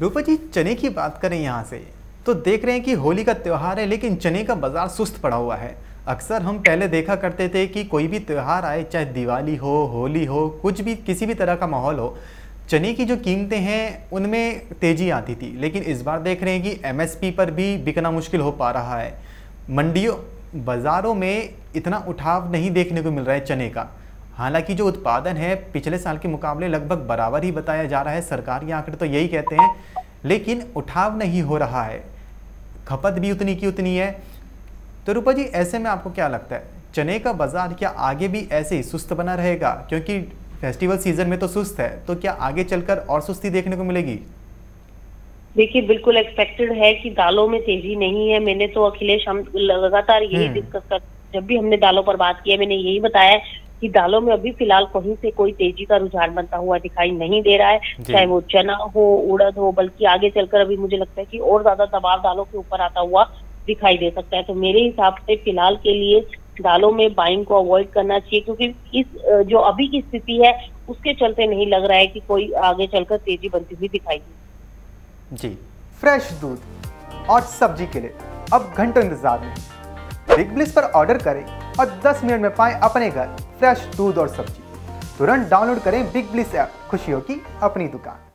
रूपा जी चने की बात करें यहाँ से तो देख रहे हैं कि होली का त्यौहार है, लेकिन चने का बाज़ार सुस्त पड़ा हुआ है। अक्सर हम पहले देखा करते थे कि कोई भी त्यौहार आए, चाहे दिवाली हो, होली हो, कुछ भी, किसी भी तरह का माहौल हो, चने की जो कीमतें हैं, उनमें तेज़ी आती थी। लेकिन इस बार देख रहे हैं कि एमएसपी पर भी बिकना मुश्किल हो पा रहा है। मंडियों, बाज़ारों में इतना उठाव नहीं देखने को मिल रहा है चने का। हालाँकि जो उत्पादन है पिछले साल के मुकाबले लगभग बराबर ही बताया जा रहा है। सरकारी आंकड़े तो यही कहते हैं लेकिन उठाव नहीं हो रहा है। खपत भी उतनी की उतनी है। तो रूपा जी ऐसे में आपको क्या लगता है? चने का बाज़ार क्या आगे भी ऐसे ही सुस्त बना रहेगा? क्योंकि फेस्टिवल सीज़न में तो सुस्त है तो क्या आगे चलकर और सुस्ती देखने को मिलेगी? देखिए बिल्कुल एक्सपेक्टेड है कि दालों में तेज़ी नहीं है। मैंने तो अखिलेश हम लगातार यही डिस्कस हम्म। कर जब भी हमने दालों पर बात की है मैंने यही बताया कि दालों में अभी फ़िलहाल कहीं से कोई तेज़ी का रुझान बनता हुआ दिखाई नहीं दे रहा है चाहे वो चना हो उड़द हो बल्कि आगे चलकर अभी मुझे लगता है कि और ज़्यादा दबाव दालों के ऊपर आता हुआ दिखाई दे सकता है। तो मेरे हिसाब से फ़िलहाल के लिए दालों में बाइंग को अवॉइड करना चाहिए क्योंकि इस जो अभी की स्थिति है उसके चलते नहीं लग रहा है कि कोई आगे चलकर तेज़ी बनती हुई दिखाई जी। फ्रेश दूध और सब्ज़ी के लिए अब घंटों इंतज़ार में। बिग ब्लिस पर ऑर्डर करें। और 10 मिनट में पाएँ अपने घर, फ्रेश दूध और सब्ज़ी। तुरंत डाउनलोड करें बिग ब्लिस ऐप खुशियों की अपनी दुकान।